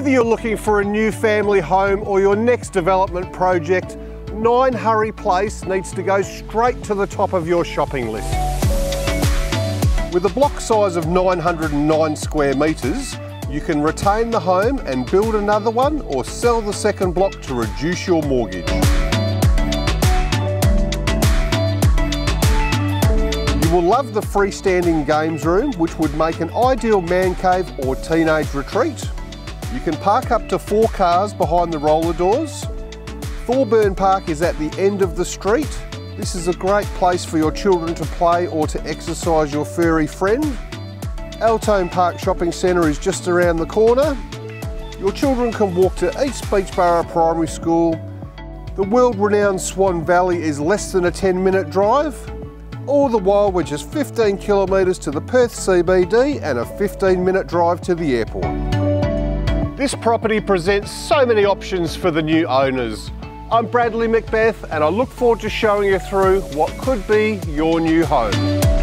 Whether you're looking for a new family home or your next development project, 9 Hurrey Place needs to go straight to the top of your shopping list. With a block size of 909 square metres, you can retain the home and build another one or sell the second block to reduce your mortgage. You will love the freestanding games room, which would make an ideal man cave or teenage retreat. You can park up to four cars behind the roller doors. Thorburn Park is at the end of the street. This is a great place for your children to play or to exercise your furry friend. Altone Park Shopping Centre is just around the corner. Your children can walk to East Beechboro Primary School. The world-renowned Swan Valley is less than a 10 minute drive all the while we're just 15 kilometres to the Perth CBD and a 15 minute drive to the airport. This property presents so many options for the new owners. I'm Bradley McBeath and I look forward to showing you through what could be your new home.